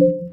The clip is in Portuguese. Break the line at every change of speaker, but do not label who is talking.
you